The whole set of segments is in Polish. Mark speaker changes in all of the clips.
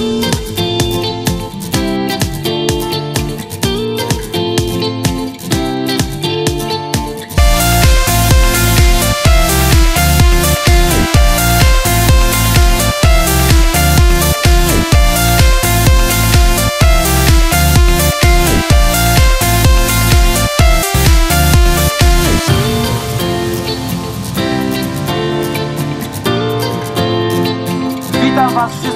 Speaker 1: Witam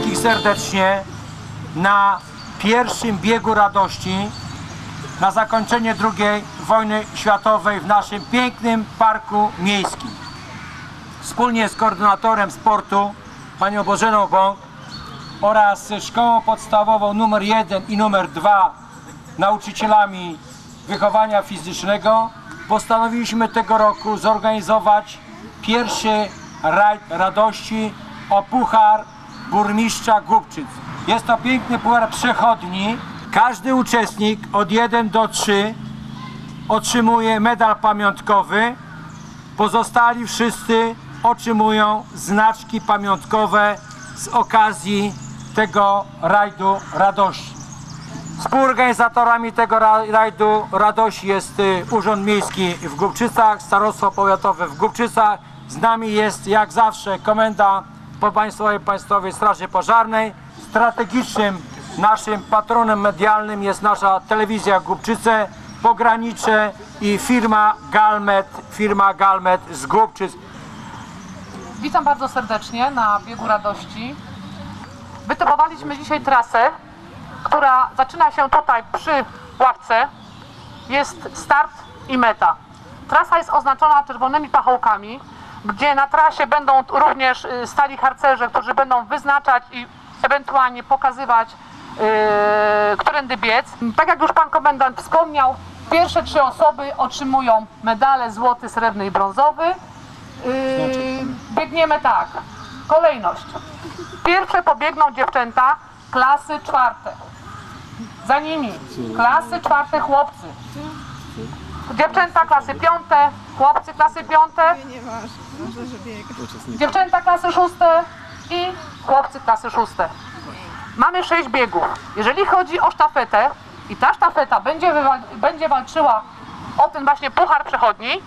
Speaker 1: wszystkich serdecznie na pierwszym biegu radości na zakończenie II wojny światowej w naszym pięknym parku miejskim. Wspólnie z koordynatorem sportu, panią Bożeną Bąk oraz szkołą podstawową numer 1 i numer 2 nauczycielami wychowania fizycznego postanowiliśmy tego roku zorganizować pierwszy rajd radości o puchar burmistrza Głubczyc. Jest to piękny puchar przechodni. Każdy uczestnik od 1 do 3 otrzymuje medal pamiątkowy. Pozostali wszyscy otrzymują znaczki pamiątkowe z okazji tego rajdu radości. Współorganizatorami tego ra- rajdu radości jest y, Urząd Miejski w Głubczycach, Starostwo Powiatowe w Głubczycach. Z nami jest jak zawsze komenda po Państwowej Państwowej Straży Pożarnej. Strategicznym naszym patronem medialnym jest nasza telewizja Głubczyce, Pogranicze i firma Galmet, firma Galmet z Głubczyc.
Speaker 2: Witam bardzo serdecznie na biegu radości. Wytypowaliśmy dzisiaj trasę, która zaczyna się tutaj przy ławce. Jest start i meta. Trasa jest oznaczona czerwonymi pachołkami, gdzie na trasie będą również y, stali harcerze, którzy będą wyznaczać i ewentualnie pokazywać, yy, którędy biec. Tak jak już pan komendant wspomniał, pierwsze trzy osoby otrzymują medale złoty, srebrny i brązowy. Yy, biegniemy tak. Kolejność. Pierwsze pobiegną dziewczęta klasy czwarte. Za nimi klasy czwarte chłopcy. Dziewczęta klasy piąte, chłopcy klasy piąte, dziewczęta klasy szóste i chłopcy klasy szóste. Mamy sześć biegów. Jeżeli chodzi o sztafetę i ta sztafeta będzie, będzie walczyła o ten właśnie puchar przechodni,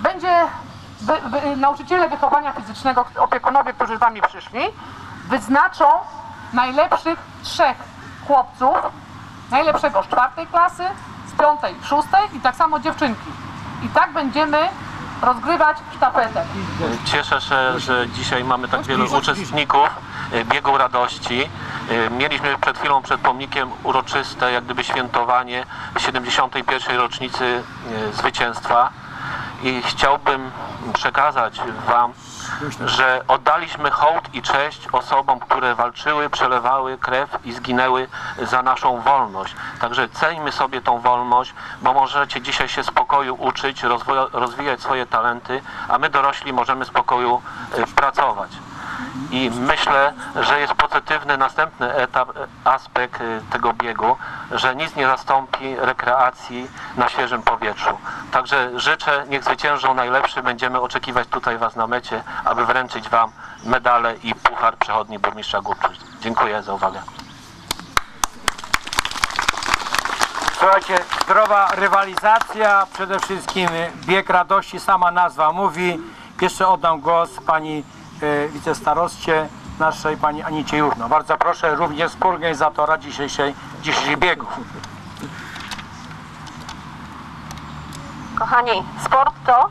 Speaker 2: będzie wy, wy, nauczyciele wychowania fizycznego, opiekunowie, którzy z wami przyszli, wyznaczą najlepszych trzech chłopców, najlepszego z czwartej klasy, z piątej, szóstej i tak samo dziewczynki. I tak będziemy rozgrywać sztafetę.
Speaker 3: Cieszę się, że dzisiaj mamy tak wielu uczestników e, biegu radości. E, Mieliśmy przed chwilą przed pomnikiem uroczyste jak gdyby świętowanie 71. rocznicy e, zwycięstwa i chciałbym przekazać Wam, że oddaliśmy hołd i cześć osobom, które walczyły, przelewały krew i zginęły za naszą wolność. Także ceńmy sobie tą wolność, bo możecie dzisiaj się spokoju uczyć, rozwijać swoje talenty, a my dorośli możemy spokoju e, pracować. I myślę, że jest pozytywny następny etap, e, aspekt e, tego biegu, że nic nie zastąpi rekreacji na świeżym powietrzu. Także życzę, niech zwyciężą najlepszy. Będziemy oczekiwać tutaj Was na mecie, aby wręczyć Wam medale i puchar przechodni burmistrza Głubczyc. Dziękuję za uwagę.
Speaker 1: Słuchajcie, zdrowa rywalizacja, przede wszystkim bieg radości, sama nazwa mówi. Jeszcze oddam głos pani e, wicestarostcie, naszej pani Anicie Jurno. Bardzo proszę, również współorganizatora dzisiejszej, dzisiejszych biegów.
Speaker 4: Kochani, sport to?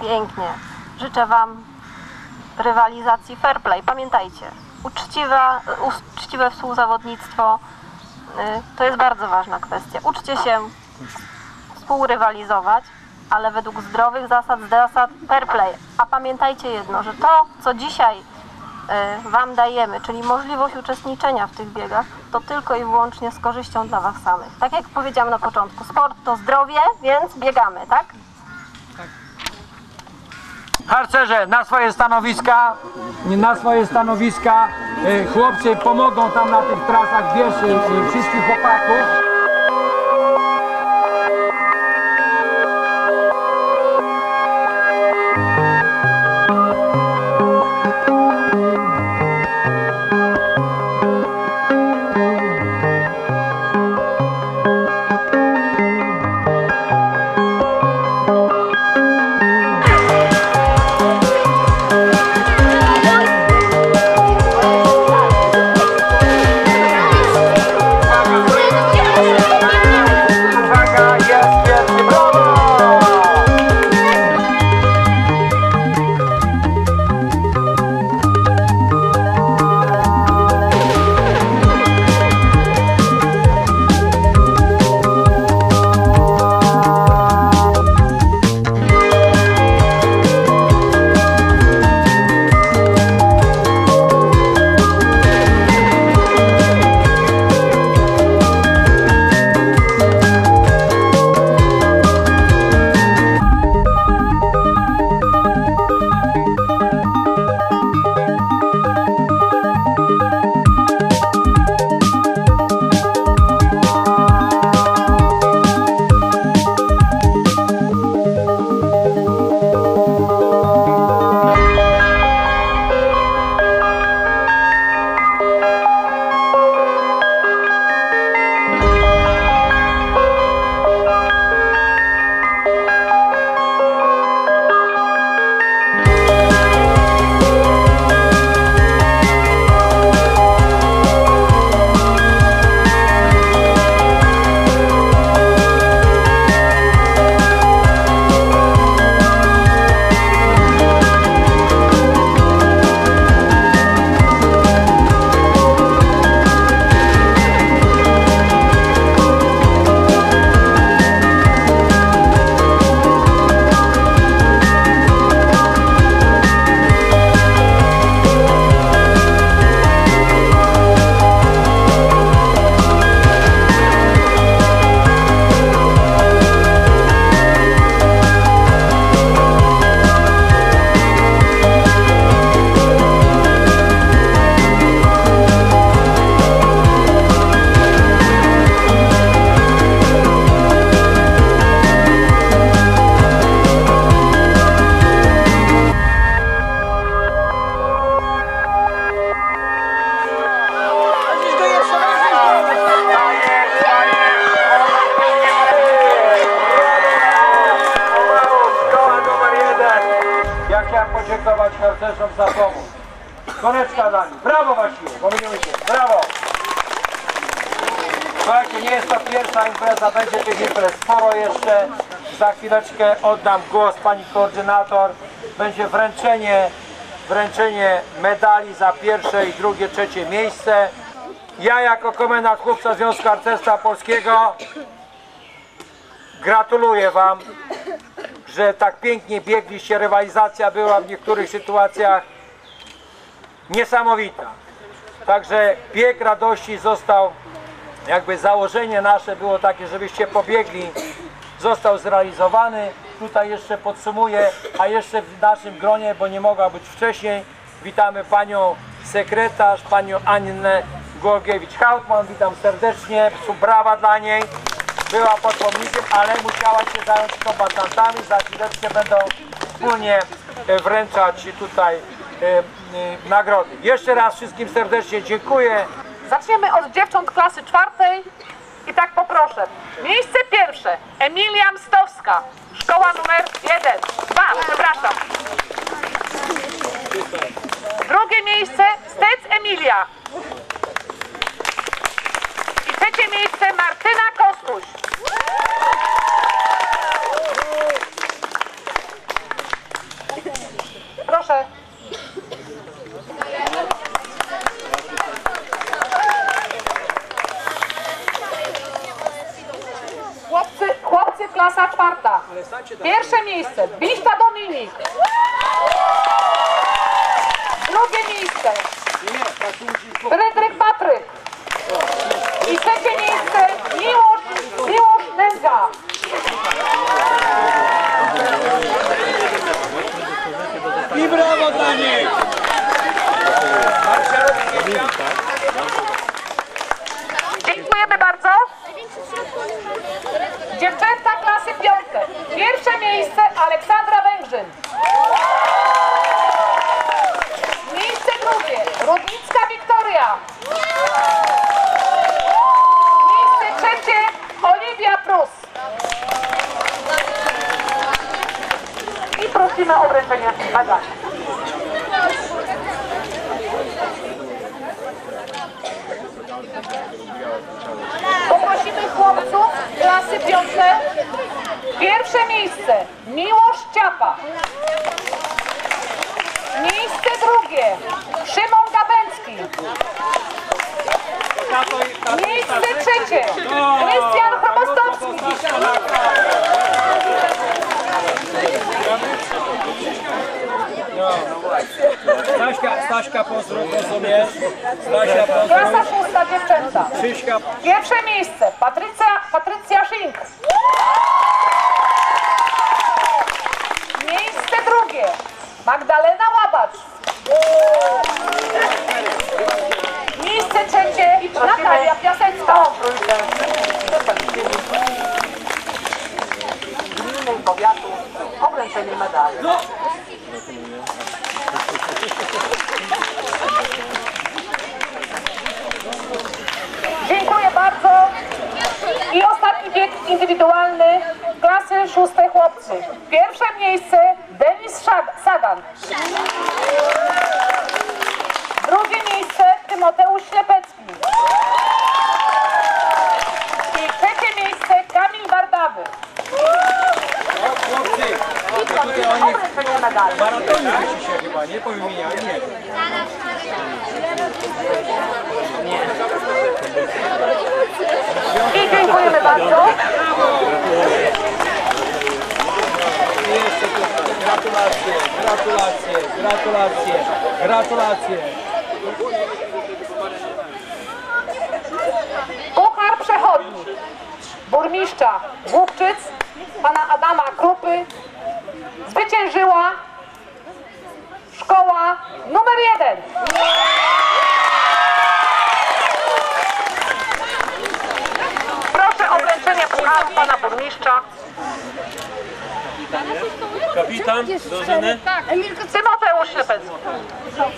Speaker 4: Pięknie. Życzę Wam rywalizacji fair play. Pamiętajcie, uczciwe, uczciwe współzawodnictwo y, to jest bardzo ważna kwestia. Uczcie się współrywalizować, ale według zdrowych zasad, zasad fair play. A pamiętajcie jedno, że to, co dzisiaj y, Wam dajemy, czyli możliwość uczestniczenia w tych biegach, to tylko i wyłącznie z korzyścią dla Was samych. Tak jak powiedziałam na początku, sport to zdrowie, więc biegamy, tak?
Speaker 1: Harcerze, na swoje stanowiska, na swoje stanowiska, e, chłopcy pomogą tam na tych trasach, wiesz, e, wszystkich chłopaków. Impreza, będzie tych imprez sporo jeszcze. Za chwileczkę oddam głos pani koordynator. Będzie wręczenie, wręczenie medali za pierwsze i drugie, trzecie miejsce. Ja jako komendant chłopca Związku Harcerstwa Polskiego gratuluję wam, że tak pięknie biegliście. Rywalizacja była w niektórych sytuacjach niesamowita. Także bieg radości został, jakby założenie nasze było takie, żebyście pobiegli, został zrealizowany. Tutaj jeszcze podsumuję, a jeszcze w naszym gronie, bo nie mogła być wcześniej, witamy panią sekretarz, panią Annę Głogowicz-Hautman, witam serdecznie, brawa dla niej. Była pod pomnikiem, ale musiała się zająć kombatantami, za chwileczkę będą wspólnie e, wręczać tutaj e, e, nagrody. Jeszcze raz wszystkim serdecznie dziękuję.
Speaker 2: Zaczniemy od dziewcząt klasy czwartej i tak poproszę. Miejsce pierwsze Emilia Mstowska, szkoła numer jeden, dwa, przepraszam. Drugie miejsce Stec Emilia. I trzecie miejsce Martyna Kostuś. Proszę. Chłopcy, chłopcy klasa czwarta. Pierwsze miejsce Biśta Dominik. Drugie miejsce Fryderyk Patryk. I trzecie miejsce Miłosz, Miłosz Nędza.
Speaker 1: I brawo dla nich!
Speaker 2: Dziękujemy bardzo. Dziewczęta klasy piąte. Pierwsze miejsce Aleksandra Węgrzyn. Miejsce drugie Rudnicka Wiktoria. Miejsce trzecie Oliwia Prus. I prosimy o wręczenie medali. Poprosimy chłopców klasy piąte. Pierwsze miejsce Miłosz Ciapa. Miejsce drugie Szymon Gabęcki. Miejsce trzecie Krystian Chrobostowski.
Speaker 1: Staśka, Staśka pozdrów, rozumiesz?
Speaker 2: Klasa
Speaker 1: pozdrów.
Speaker 2: szósta dziewczęta.
Speaker 1: Krzyśka,
Speaker 2: Pierwsze miejsce Patrycja Szink. Miejsce drugie Magdalena Łabacz. Miejsce trzecie Natalia Piasecka. Gminy i powiatu o wręczenie medali. Dziękuję bardzo. I ostatni bieg indywidualny klasy szóstej chłopcy. Pierwsze miejsce Denis Sagan. Drugie miejsce Tymoteusz Ślepecki. I trzecie miejsce Kamil Bardawy.
Speaker 1: maratony się chyba, nie? Po wymienianiu, nie.
Speaker 2: I dziękujemy bardzo.
Speaker 1: I jeszcze tutaj. Gratulacje, gratulacje, gratulacje, gratulacje.
Speaker 2: Puchar Przechodni burmistrza Głubczyc, pana Adama Krupy, zwyciężyła szkoła numer jeden. Proszę o wręczenie pucharu pana burmistrza.
Speaker 5: Kapitan, Rożyny. Tak.
Speaker 6: Emilko, co...
Speaker 2: Mateusz Ślepecki.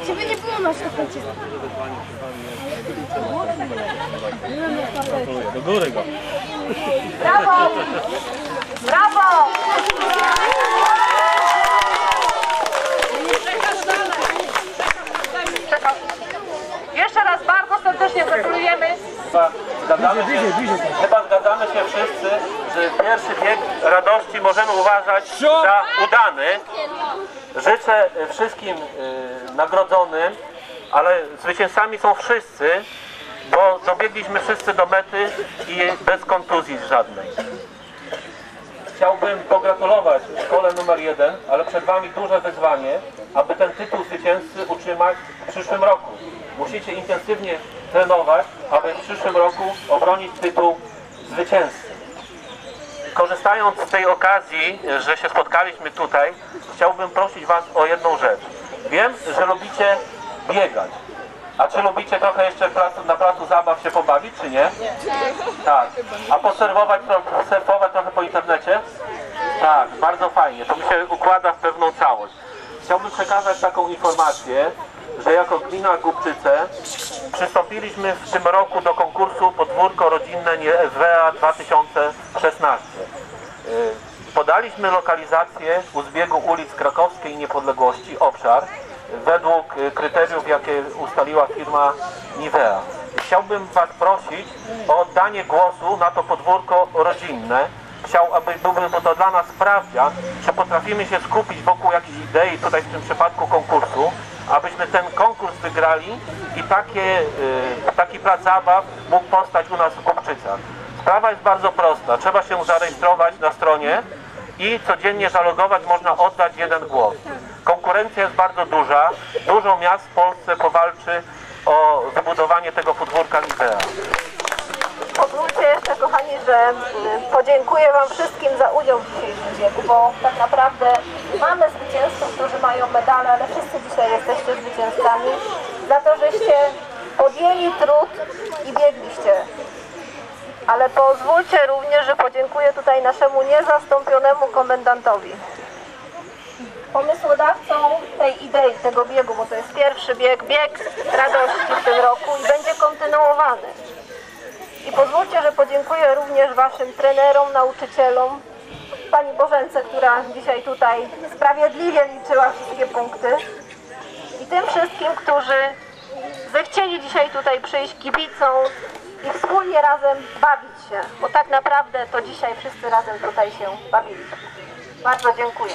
Speaker 6: Ciebie nie było na sztafecie.
Speaker 5: Do góry go.
Speaker 2: Brawo! Brawo! Jeszcze raz bardzo serdecznie gratulujemy.
Speaker 3: Chyba zgadzamy, się, chyba zgadzamy się wszyscy, że pierwszy bieg radości możemy uważać za udany. Życzę wszystkim y, nagrodzonym, ale zwycięzcami są wszyscy, bo dobiegliśmy wszyscy do mety i bez kontuzji żadnej. Chciałbym pogratulować szkole numer jeden, ale przed Wami duże wyzwanie, aby ten tytuł zwycięzcy utrzymać w przyszłym roku. Musicie intensywnie trenować, aby w przyszłym roku obronić tytuł zwycięzcy. Korzystając z tej okazji, że się spotkaliśmy tutaj, chciałbym prosić Was o jedną rzecz. Wiem, że lubicie biegać. A czy lubicie trochę jeszcze na placu zabaw się pobawić, czy nie? Tak. A posurfować, tro- surfować trochę po internecie? Tak, bardzo fajnie. To mi się układa w pewną całość. Chciałbym przekazać taką informację, że jako gmina Głubczyce przystąpiliśmy w tym roku do konkursu Podwórko Rodzinne NIWEA 2016. Y, Podaliśmy lokalizację u zbiegu ulic Krakowskiej i Niepodległości, obszar, według kryteriów, jakie ustaliła firma Nivea. Chciałbym Was prosić o oddanie głosu na to podwórko rodzinne. Chciał, aby byłby to dla nas sprawdzian, czy potrafimy się skupić wokół jakiejś idei, tutaj w tym przypadku konkursu, abyśmy ten konkurs wygrali i takie, y, taki plac zabaw mógł powstać u nas w Kupczycach. Sprawa jest bardzo prosta. Trzeba się zarejestrować na stronie i codziennie zalogować można oddać jeden głos. Konkurencja jest bardzo duża. Dużo miast w Polsce powalczy o wybudowanie tego podwórka Nivea.
Speaker 4: Że podziękuję Wam wszystkim za udział w dzisiejszym biegu, bo tak naprawdę mamy zwycięzców, którzy mają medale, ale wszyscy dzisiaj jesteście zwycięzcami za to, żeście podjęli trud i biegliście. Ale pozwólcie również, że podziękuję tutaj naszemu niezastąpionemu komendantowi. Pomysłodawcą tej idei, tego biegu, bo to jest pierwszy bieg, bieg radości w tym roku i będzie kontynuowany. I pozwólcie, że podziękuję również Waszym trenerom, nauczycielom, Pani Bożence, która dzisiaj tutaj sprawiedliwie liczyła wszystkie punkty i tym wszystkim, którzy zechcieli dzisiaj tutaj przyjść kibicom i wspólnie razem bawić się, bo tak naprawdę to dzisiaj wszyscy razem tutaj się bawiliśmy. Bardzo dziękuję.